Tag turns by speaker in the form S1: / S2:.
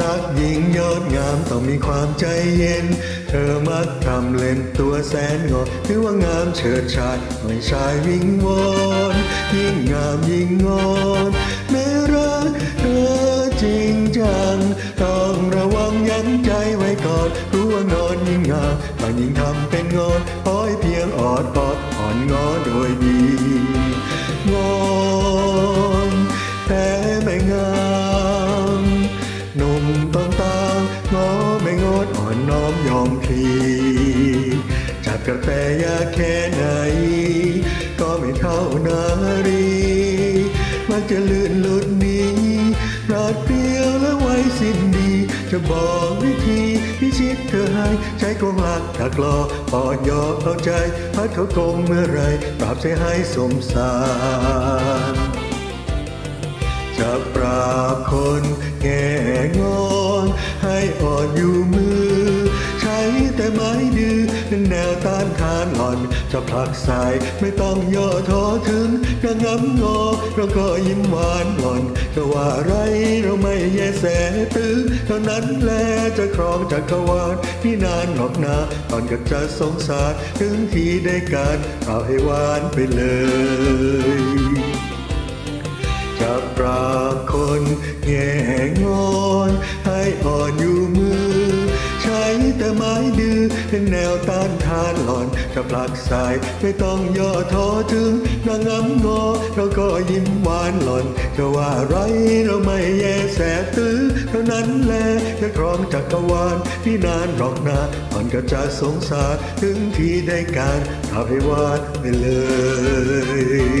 S1: รักหญิงยอดงามต้องมีความใจเย็น เธอมักทำเล่นตัวแสนงดถือว่างามเฉิดฉายไม่ชายวิงวอนยิ่งงามยิ่งงอนแม้รักเธอจริงจังต้องระวังยั้งใจไว้ก่อนรู้ว่างอนยิ่งงามบางยิ่งทำเป็นงอนปล่อยเพียงออดออดอ่อนงอโดยดี กระแตยากแค่ไหน ก็ไม่เท่านารี มักจะลื่นหลุดนีรัดเปรียวและไว้สิ้นดี จะบอกวิธีพิชิตเธอให้ใช้กรงหลักถักลอปอดยอเอาใจ พัดเขากงเมื่อไรปราบใจให้สมสารจะปราบคนแง่งอน ให้อ่อนอยู่มือ แต่ไม้ดื้อเป็นแนวต้านทานหล่อน จะผลักสายไม่ต้องย่อท้อถึงนางงำงอเราก็ยิ้มหวานหล่อนจะว่าไรเราไม่แยแสตื้อเท่านั้นแลจะครองจักรวาลนี่นานหรอกนาตอนก็จะสงสารถึงทีได้การเอาให้หวานไปเลย ดื้อเป็นแนวต้านทานหล่อนจะผลักสายไม่ต้องย่อท้อถึงนางงำงอเราก็ยิ้มหวานหล่อนจะว่าไรเราไม่แยแสตื้อเท่านั้นแหละจะครองจักรวาลที่นานหรอกนาก่อนก็จะสงสารถึงที่ได้การทำให้วานไปเลย